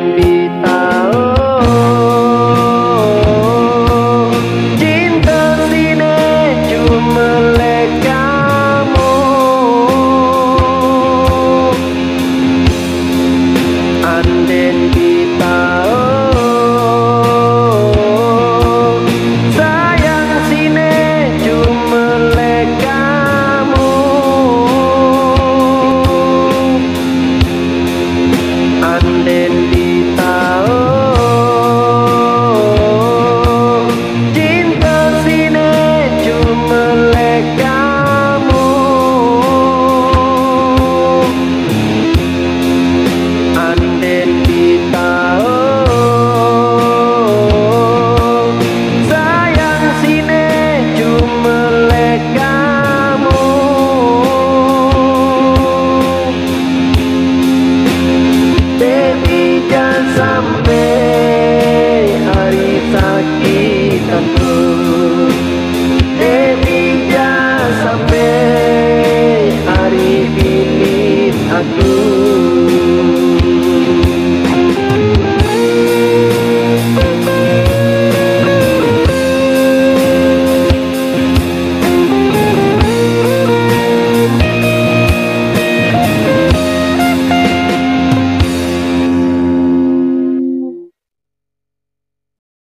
be